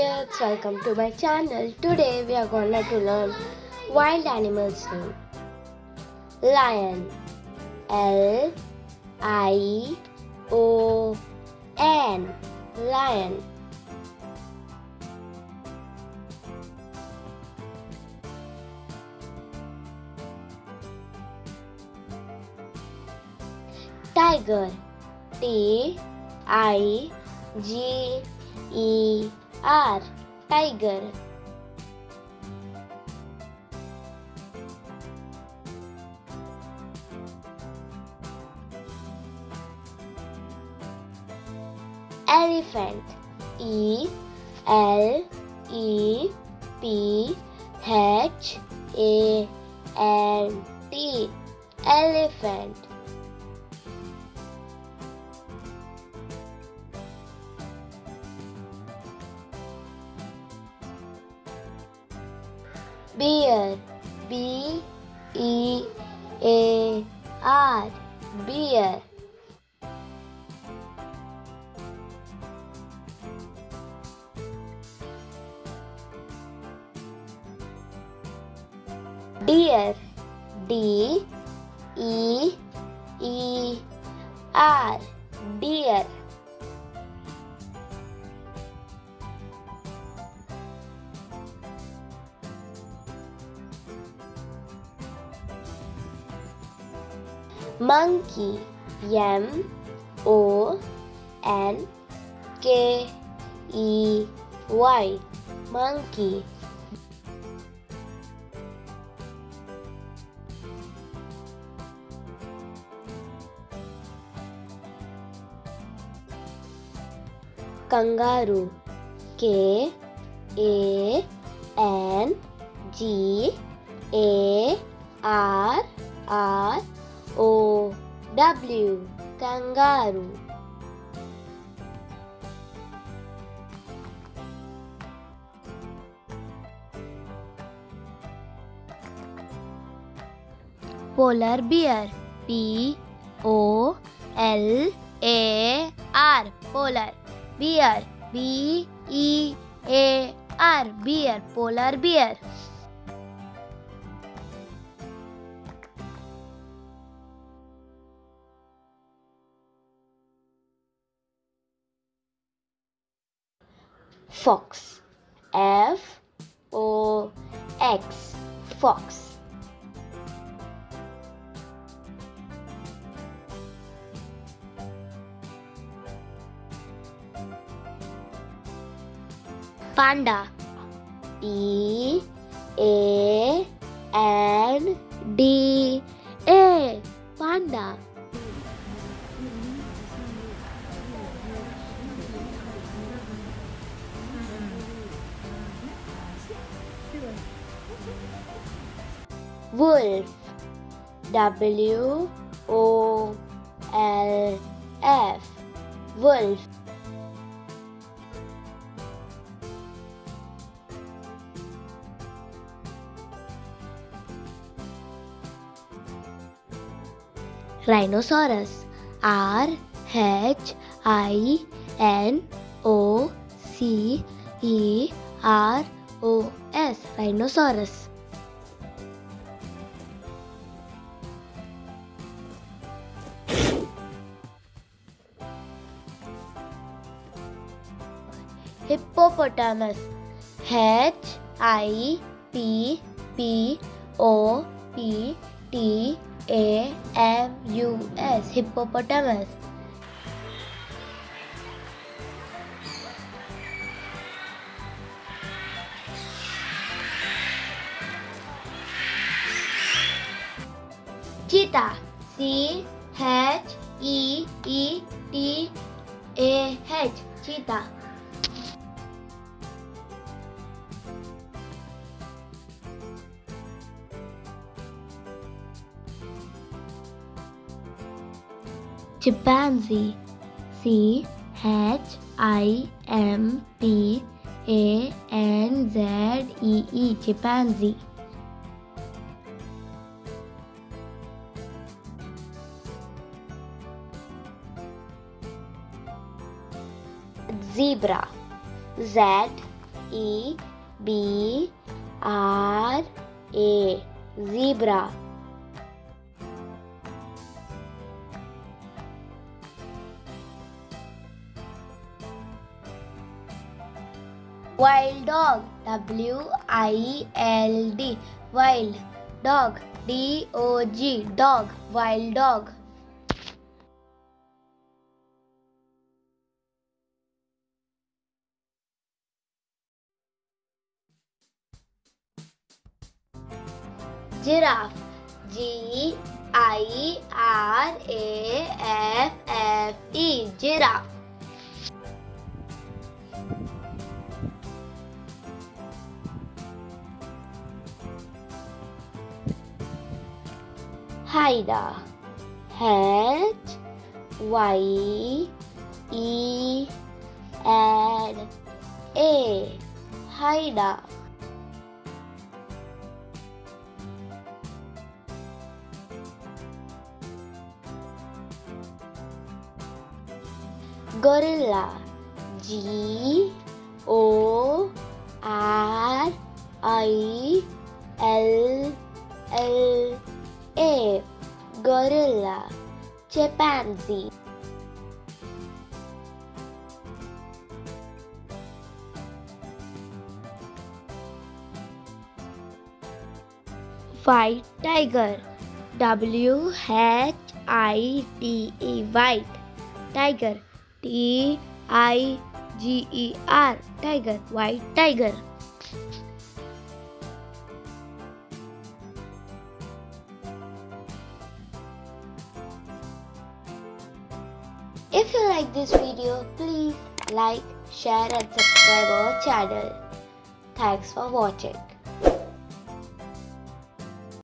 kids, welcome to my channel. Today we are gonna to learn wild animals name. Lion L I O N Lion Tiger T I G E R Tiger. Elephant. E L E P H A N T. Elephant Bear B E A R. Bear Deer D E E R. Deer Monkey M O N K E Y Monkey. Kangaroo K A N G A R R O W Kangaroo Polar Bear P O L A R. Polar Bear B E A R. Bear Polar Bear Fox. F O X. Fox. Panda. P A N D A. Panda Wolf. W O L F. Wolf. Rhinoceros. R H I N O C E R O S Rhinoceros. Hippopotamus. H I P P O P T A M U S. Hippopotamus Cheetah C H E E T A H. Cheetah Chimpanzee. C H I M P A N Z E E. Chimpanzee Zebra. Z E B R A. Zebra. Wild dog. W I L D. Wild dog. D O G. Dog. Wild dog Giraffe. G I R A F F E. Giraffe. Hyena. H Y E N A. Hyena Gorilla. G O R I L L A Gorilla. Chimpanzee. White Tiger. W H I T E. White Tiger T I G E R Tiger White Tiger If you like this video, please like, share and subscribe our channel. Thanks for watching.